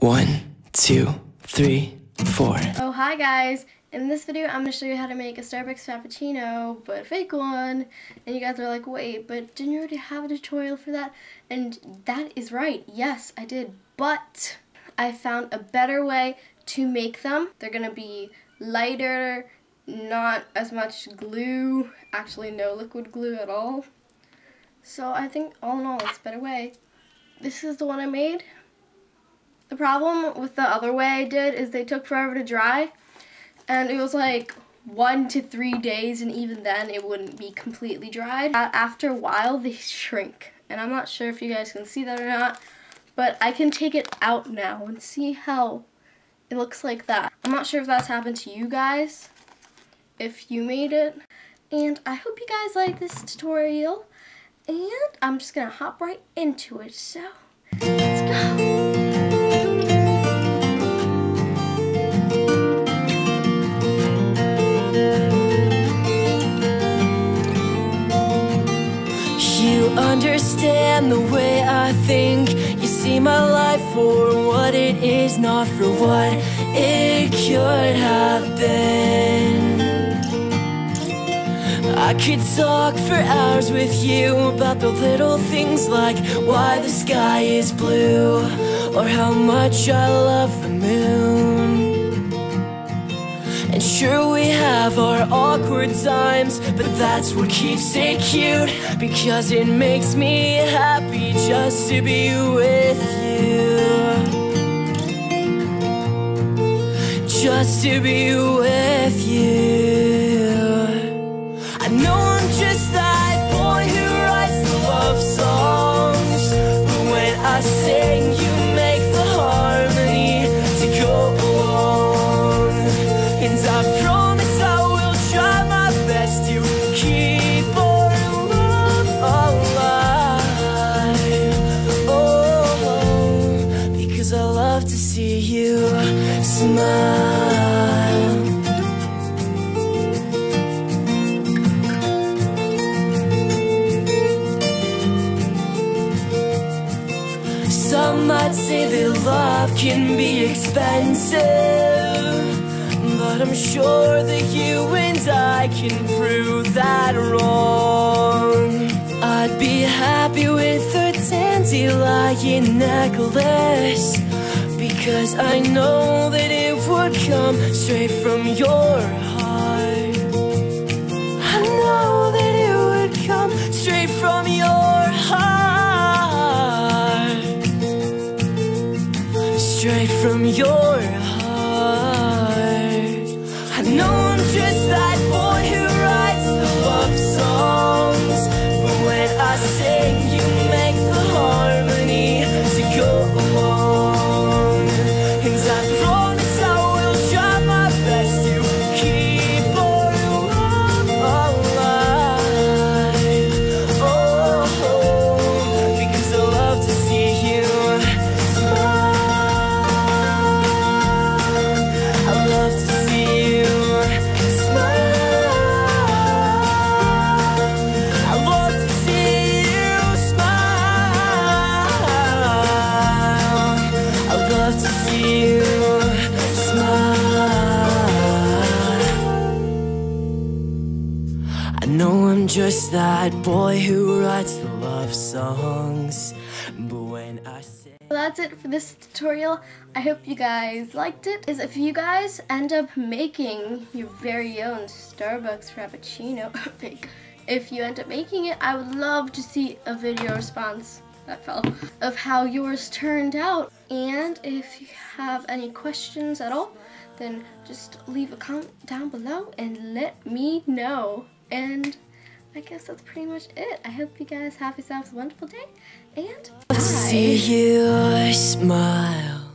One, two, three, four. Oh, hi guys. In this video, I'm to show you how to make a Starbucks Frappuccino, but fake one. And you guys are like, wait, but didn't you already have a tutorial for that? And that is right. Yes, I did. But I found a better way to make them. They're to be lighter, not as much glue, actually no liquid glue at all. So I think all in all, it's a better way. This is the one I made. The problem with the other way I did is they took forever to dry and it was like one to three days and even then it wouldn't be completely dried. Uh, after a while they shrink and I'm not sure if you guys can see that or not but I can take it out now and see how it looks like that. I'm not sure if that's happened to you guys if you made it and I hope you guys like this tutorial and I'm just gonna hop right into it so let's go. Understand the way I think. You see my life for what it is Not for what it could have been. I could talk for hours with you About the little things like Why the sky is blue Or how much I love the moon. And sure have our awkward times But that's what keeps it cute. Because it makes me happy just to be with you. Just to be with you. I know I'm just that boy who writes the love songs. But when I sing you see you smile. Some might say that love can be expensive But I'm sure that you and I can prove that wrong. I'd be happy with a dandelion necklace Because I know that it would come straight from your heart I know that it would come straight from your heart straight from your heart. Know I'm just that boy who writes the love songs, but when I say Well, that's it for this tutorial. I hope you guys liked it. Is if you guys end up making your very own Starbucks Frappuccino, if you end up making it, I would love to see a video response, that fell, of how yours turned out. And if you have any questions at all, then just leave a comment down below and let me know. And I guess that's pretty much it. I hope you guys have yourselves a wonderful day, and bye. see you smile.